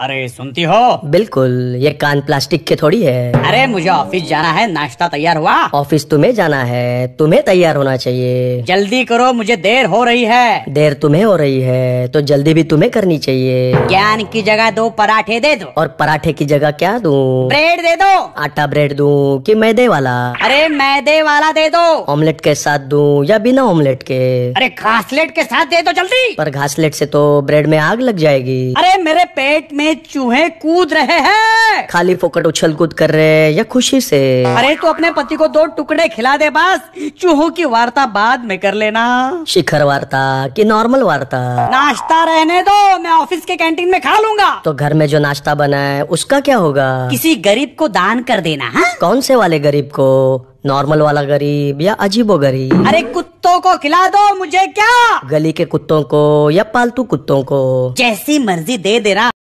अरे सुनती हो? बिल्कुल ये कान प्लास्टिक के थोड़ी है। अरे मुझे ऑफ़िस जाना है नाश्ता तैयार हुआ? ऑफ़िस तुम्हें जाना है तुम्हें तैयार होना चाहिए। जल्दी करो मुझे देर हो रही है। देर तुम्हें हो रही है तो जल्दी भी तुम्हें करनी चाहिए। ज्ञान की जगह दो पराठे दे दो। और पराठे की जगह क्या दू? ब्रेड दे दो। आटा ब्रेड दू की मैदे वाला? अरे मैदे वाला दे दो। ऑमलेट के साथ दू या बिना ऑमलेट के? अरे घासलेट के साथ दे दो जल्दी। पर घासलेट से तो ब्रेड में आग लग जाएगी। अरे मेरे पेट में चूहे कूद रहे हैं। खाली फोकट उछल कूद कर रहे हैं या खुशी से? अरे तू अपने पति को दो टुकड़े खिला दे बस। चूहों की वार्ता बाद में कर लेना। शिखर वार्ता की नॉर्मल वार्ता? नाश्ता रहने दो मैं ऑफ़िस के कैंटीन में खा लूँगा। तो घर में जो नाश्ता बना है उसका क्या होगा? किसी गरीब को दान कर देना हाँ? कौन से वाले गरीब को? नॉर्मल वाला गरीब या अजीबो गरीब? अरे कुत्तों को खिला दो मुझे क्या? गली के कुत्तों को या पालतू कुत्तों को? जैसी मर्ज़ी दे देना।